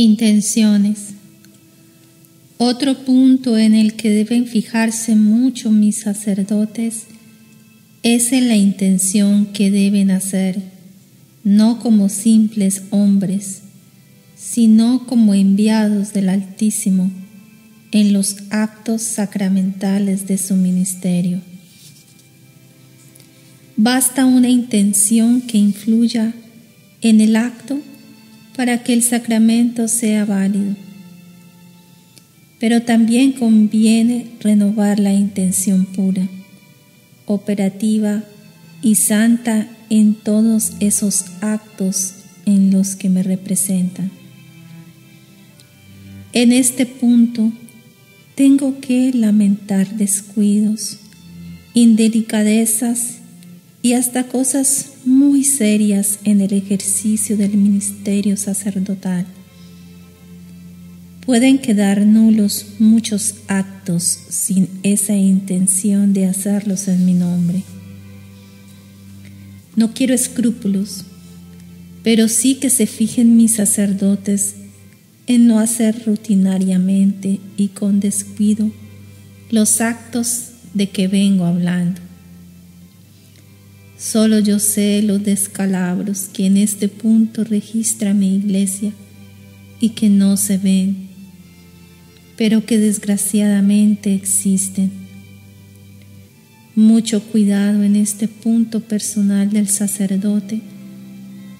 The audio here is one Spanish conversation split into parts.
Intenciones. Otro punto en el que deben fijarse mucho mis sacerdotes es en la intención que deben hacer, no como simples hombres, sino como enviados del Altísimo en los actos sacramentales de su ministerio. Basta una intención que influya en el acto para que el sacramento sea válido. Pero también conviene renovar la intención pura, operativa y santa en todos esos actos en los que me representan. En este punto tengo que lamentar descuidos, indelicadezas y hasta cosas muy serias en el ejercicio del ministerio sacerdotal. Pueden quedar nulos muchos actos sin esa intención de hacerlos en mi nombre. No quiero escrúpulos, pero sí que se fijen mis sacerdotes en no hacer rutinariamente y con descuido los actos de que vengo hablando. Solo yo sé los descalabros que en este punto registra mi iglesia y que no se ven, pero que desgraciadamente existen. Mucho cuidado en este punto personal del sacerdote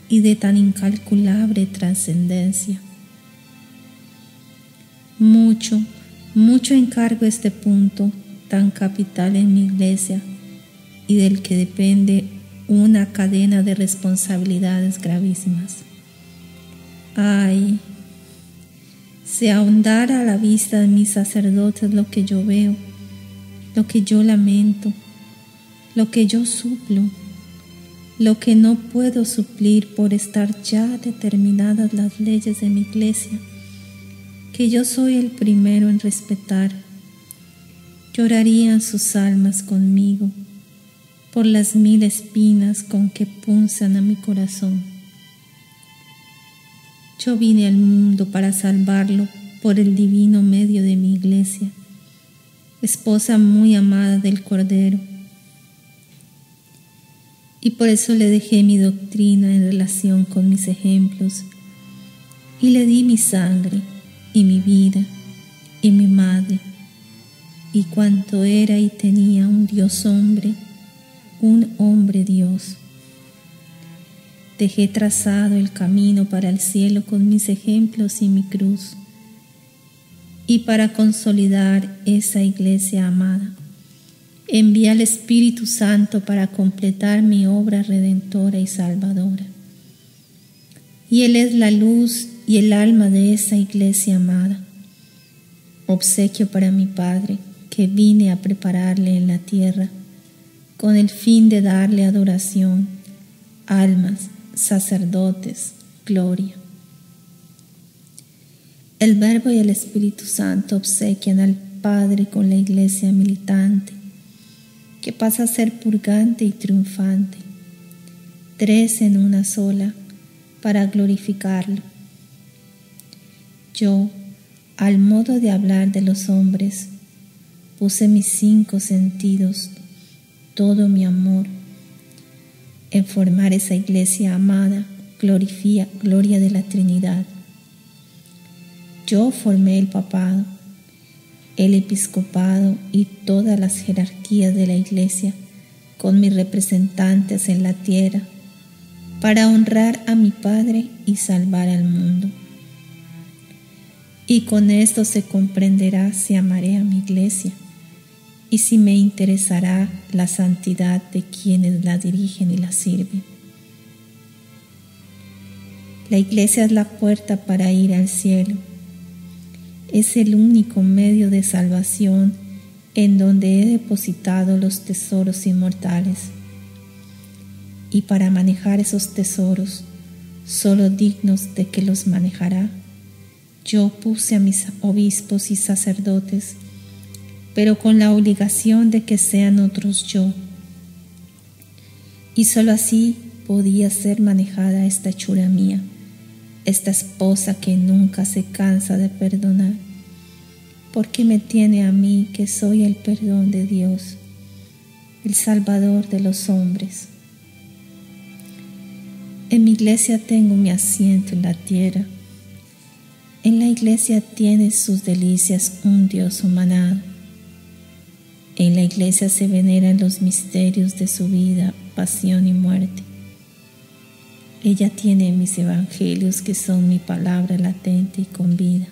y de tan incalculable trascendencia. Mucho, mucho encargo este punto tan capital en mi iglesia y del que depende una cadena de responsabilidades gravísimas. Ay, si ahondara a la vista de mis sacerdotes lo que yo veo, lo que yo lamento, lo que yo suplo, lo que no puedo suplir por estar ya determinadas las leyes de mi iglesia, que yo soy el primero en respetar, llorarían sus almas conmigo por las mil espinas con que punzan a mi corazón. Yo vine al mundo para salvarlo por el divino medio de mi iglesia, esposa muy amada del Cordero. Y por eso le dejé mi doctrina en relación con mis ejemplos y le di mi sangre y mi vida y mi madre y cuanto era y tenía un Dios hombre un hombre Dios. Dejé trazado el camino para el cielo con mis ejemplos y mi cruz. Y para consolidar esa iglesia amada, envía al Espíritu Santo para completar mi obra redentora y salvadora. Y Él es la luz y el alma de esa iglesia amada. Obsequio para mi Padre, que vine a prepararle en la tierra con el fin de darle adoración, almas, sacerdotes, gloria. El Verbo y el Espíritu Santo obsequian al Padre con la iglesia militante, que pasa a ser purgante y triunfante, tres en una sola, para glorificarlo. Yo, al modo de hablar de los hombres, puse mis cinco sentidos todo mi amor en formar esa iglesia amada, glorifía, gloria de la Trinidad. Yo formé el papado, el episcopado y todas las jerarquías de la iglesia con mis representantes en la tierra para honrar a mi Padre y salvar al mundo. Y con esto se comprenderá si amaré a mi iglesia y si me interesará la santidad de quienes la dirigen y la sirven. La iglesia es la puerta para ir al cielo. Es el único medio de salvación en donde he depositado los tesoros inmortales. Y para manejar esos tesoros, solo dignos de que los manejará, yo puse a mis obispos y sacerdotes pero con la obligación de que sean otros yo. Y sólo así podía ser manejada esta hechura mía, esta esposa que nunca se cansa de perdonar, porque me tiene a mí que soy el perdón de Dios, el Salvador de los hombres. En mi iglesia tengo mi asiento en la tierra. En la iglesia tiene sus delicias un Dios humanado. En la iglesia se veneran los misterios de su vida, pasión y muerte. Ella tiene mis evangelios que son mi palabra latente y con vida.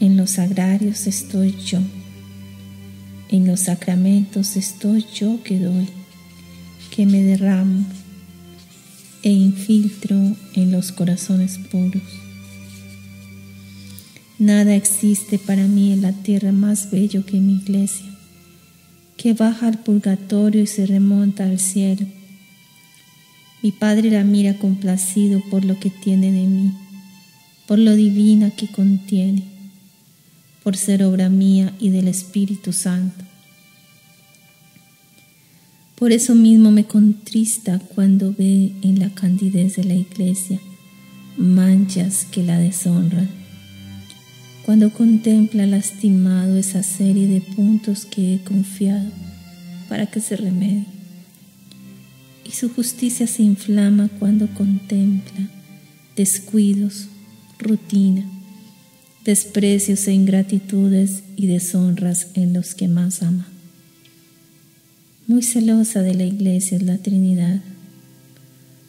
En los sagrarios estoy yo. En los sacramentos estoy yo que doy, que me derramo e infiltro en los corazones puros. Nada existe para mí en la tierra más bello que mi iglesia, que baja al purgatorio y se remonta al cielo mi Padre la mira complacido por lo que tiene de mí, por lo divina que contiene, por ser obra mía y del Espíritu Santo. Por eso mismo me contrista cuando ve en la candidez de la iglesia manchas que la deshonran, cuando contempla lastimado esa serie de puntos que he confiado para que se remedie y su justicia se inflama cuando contempla descuidos, rutina, desprecios e ingratitudes y deshonras en los que más ama. Muy celosa de la iglesia es la Trinidad,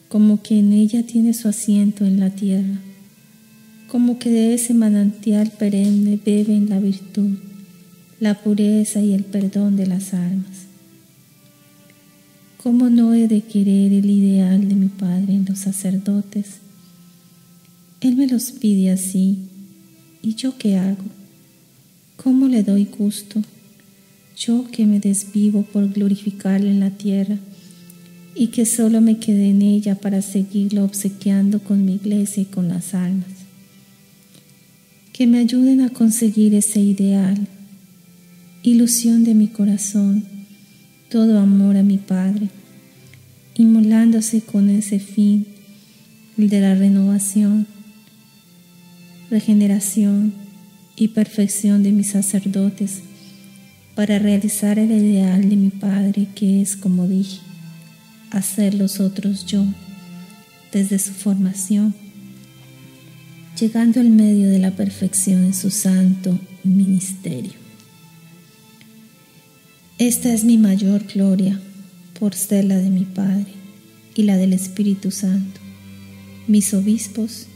como que en ella tiene su asiento en la tierra, como que de ese manantial perenne beben la virtud, la pureza y el perdón de las almas ¿Cómo no he de querer el ideal de mi Padre en los sacerdotes? Él me los pide así, ¿y yo qué hago? ¿Cómo le doy gusto? Yo que me desvivo por glorificarle en la tierra y que solo me quedé en ella para seguirlo obsequiando con mi iglesia y con las almas. Que me ayuden a conseguir ese ideal, ilusión de mi corazón todo amor a mi Padre, inmolándose con ese fin, el de la renovación, regeneración y perfección de mis sacerdotes, para realizar el ideal de mi Padre que es, como dije, hacer los otros yo, desde su formación, llegando al medio de la perfección en su santo ministerio. Esta es mi mayor gloria por ser la de mi Padre y la del Espíritu Santo, mis obispos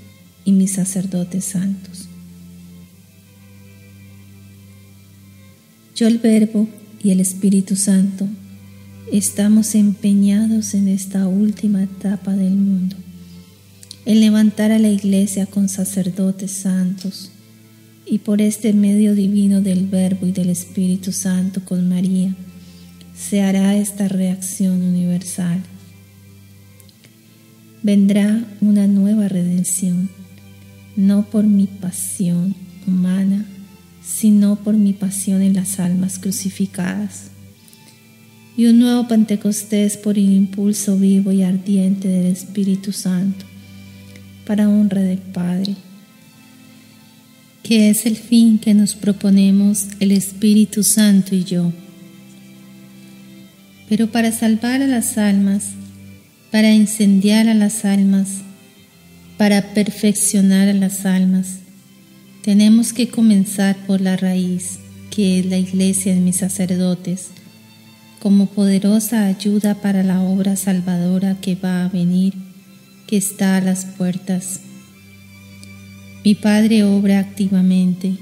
y mis sacerdotes santos. Yo el Verbo y el Espíritu Santo estamos empeñados en esta última etapa del mundo, en levantar a la iglesia con sacerdotes santos y por este medio divino del Verbo y del Espíritu Santo con María, se hará esta reacción universal. Vendrá una nueva redención, no por mi pasión humana, sino por mi pasión en las almas crucificadas. Y un nuevo Pentecostés por el impulso vivo y ardiente del Espíritu Santo, para honra del Padre que es el fin que nos proponemos el Espíritu Santo y yo. Pero para salvar a las almas, para incendiar a las almas, para perfeccionar a las almas, tenemos que comenzar por la raíz, que es la iglesia de mis sacerdotes, como poderosa ayuda para la obra salvadora que va a venir, que está a las puertas. Mi Padre obra activamente,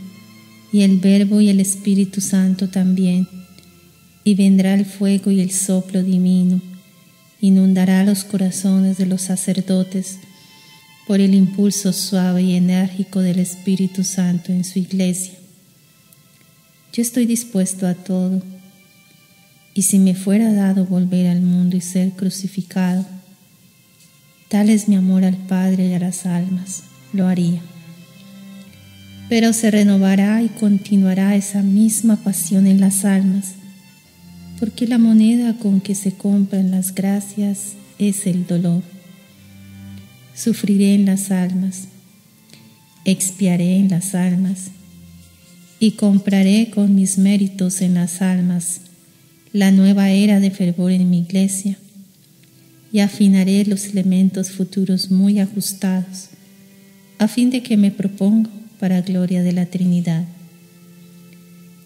y el Verbo y el Espíritu Santo también, y vendrá el fuego y el soplo divino, inundará los corazones de los sacerdotes por el impulso suave y enérgico del Espíritu Santo en su iglesia. Yo estoy dispuesto a todo, y si me fuera dado volver al mundo y ser crucificado, tal es mi amor al Padre y a las almas, lo haría pero se renovará y continuará esa misma pasión en las almas, porque la moneda con que se compran las gracias es el dolor. Sufriré en las almas, expiaré en las almas y compraré con mis méritos en las almas la nueva era de fervor en mi iglesia y afinaré los elementos futuros muy ajustados a fin de que me propongo para gloria de la Trinidad.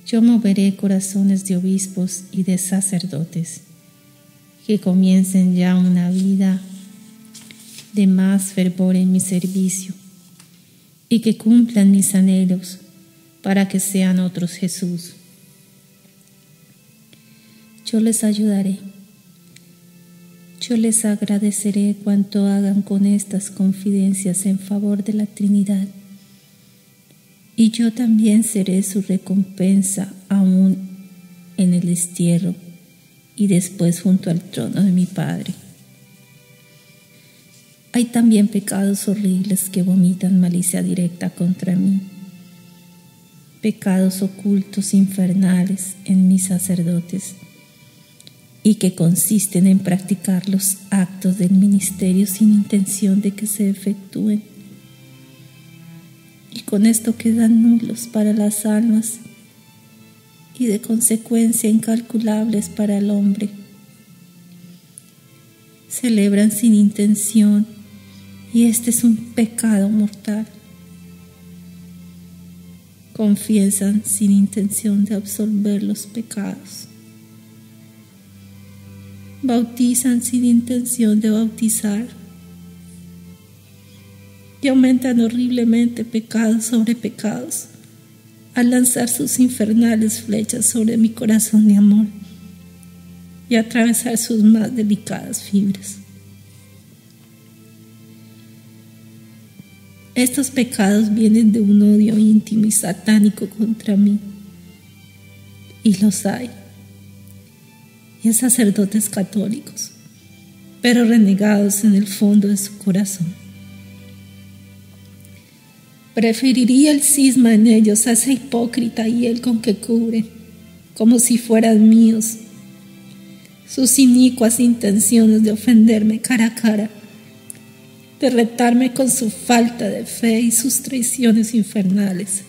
Yo moveré corazones de obispos y de sacerdotes que comiencen ya una vida de más fervor en mi servicio y que cumplan mis anhelos para que sean otros Jesús. Yo les ayudaré. Yo les agradeceré cuanto hagan con estas confidencias en favor de la Trinidad. Y yo también seré su recompensa aún en el destierro y después junto al trono de mi Padre. Hay también pecados horribles que vomitan malicia directa contra mí pecados ocultos infernales en mis sacerdotes y que consisten en practicar los actos del ministerio sin intención de que se efectúen. Y con esto quedan nulos para las almas y de consecuencia incalculables para el hombre. Celebran sin intención y este es un pecado mortal confiesan sin intención de absolver los pecados. Bautizan sin intención de bautizar. Y aumentan horriblemente pecados sobre pecados al lanzar sus infernales flechas sobre mi corazón de amor y atravesar sus más delicadas fibras. Estos pecados vienen de un odio íntimo y satánico contra mí. Y los hay. Y sacerdotes católicos, pero renegados en el fondo de su corazón. Preferiría el cisma en ellos a esa hipócrita y el con que cubren, como si fueran míos, sus inicuas intenciones de ofenderme cara a cara de retarme con su falta de fe y sus traiciones infernales.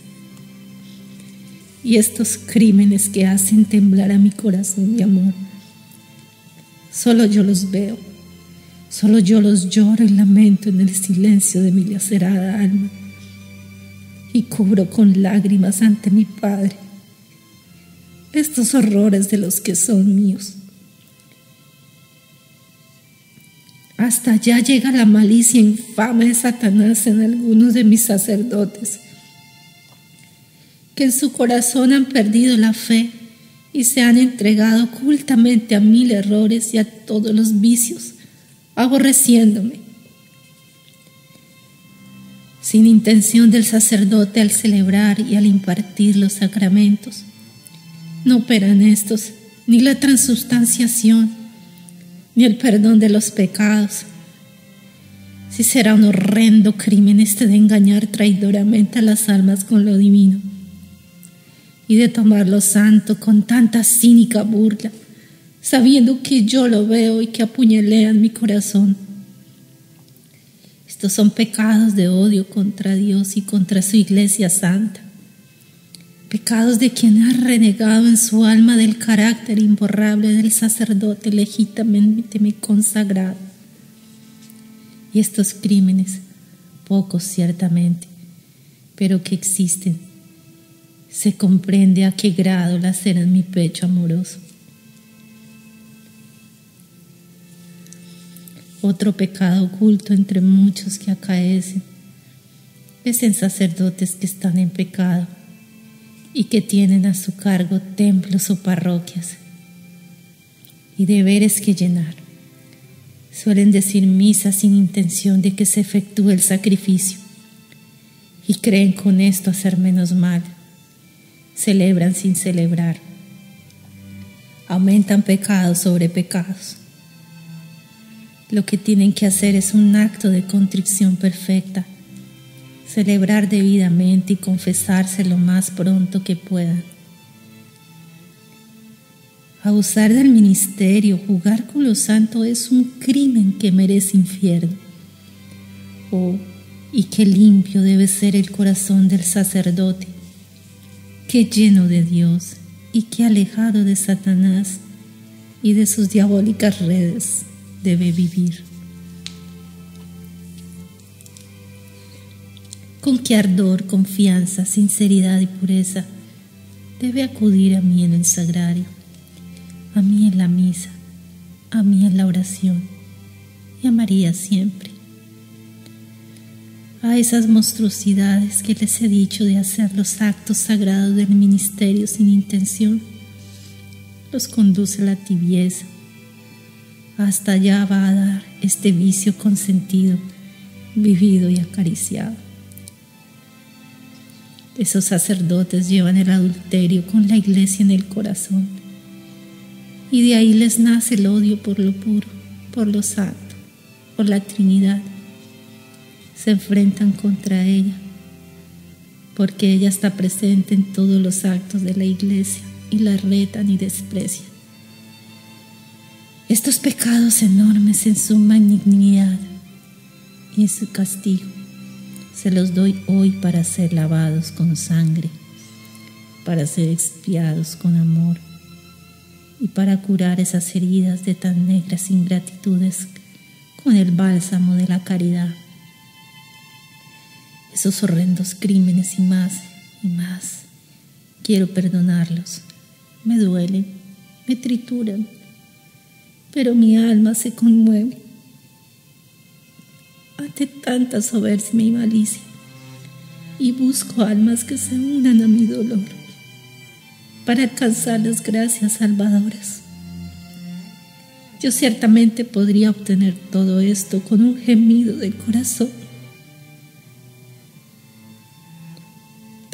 Y estos crímenes que hacen temblar a mi corazón de amor. Solo yo los veo, solo yo los lloro y lamento en el silencio de mi lacerada alma y cubro con lágrimas ante mi Padre estos horrores de los que son míos. Hasta allá llega la malicia infame de Satanás en algunos de mis sacerdotes, que en su corazón han perdido la fe y se han entregado ocultamente a mil errores y a todos los vicios, aborreciéndome. Sin intención del sacerdote al celebrar y al impartir los sacramentos, no operan estos ni la transubstanciación ni el perdón de los pecados. Si será un horrendo crimen este de engañar traidoramente a las almas con lo divino y de tomar lo santo con tanta cínica burla, sabiendo que yo lo veo y que apuñalean mi corazón. Estos son pecados de odio contra Dios y contra su iglesia santa pecados de quien ha renegado en su alma del carácter imborrable del sacerdote legítimamente consagrado. Y estos crímenes, pocos ciertamente, pero que existen, se comprende a qué grado laceran mi pecho amoroso. Otro pecado oculto entre muchos que acaecen es en sacerdotes que están en pecado y que tienen a su cargo templos o parroquias y deberes que llenar. Suelen decir misa sin intención de que se efectúe el sacrificio y creen con esto hacer menos mal. Celebran sin celebrar. Aumentan pecados sobre pecados. Lo que tienen que hacer es un acto de contrición perfecta celebrar debidamente y confesarse lo más pronto que puedan. Abusar del ministerio, jugar con lo santo es un crimen que merece infierno. Oh, y qué limpio debe ser el corazón del sacerdote, qué lleno de Dios y qué alejado de Satanás y de sus diabólicas redes debe vivir. Con qué ardor, confianza, sinceridad y pureza debe acudir a mí en el sagrario, a mí en la misa, a mí en la oración y a María siempre a esas monstruosidades que les he dicho de hacer los actos sagrados del ministerio sin intención, los conduce la tibieza. Hasta allá va a dar este vicio consentido, vivido y acariciado. Esos sacerdotes llevan el adulterio con la iglesia en el corazón y de ahí les nace el odio por lo puro, por lo santo, por la Trinidad se enfrentan contra ella, porque ella está presente en todos los actos de la iglesia y la retan y desprecian. Estos pecados enormes en su magnanimidad y en su castigo se los doy hoy para ser lavados con sangre, para ser expiados con amor y para curar esas heridas de tan negras ingratitudes con el bálsamo de la caridad esos horrendos crímenes y más y más. Quiero perdonarlos. Me duelen, me trituran, pero mi alma se conmueve ante tanta soberbia y malicia y busco almas que se unan a mi dolor para alcanzar las gracias salvadoras. Yo ciertamente podría obtener todo esto con un gemido del corazón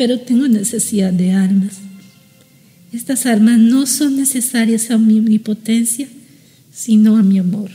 pero tengo necesidad de armas. Estas armas no son necesarias a mi omnipotencia, sino a mi amor.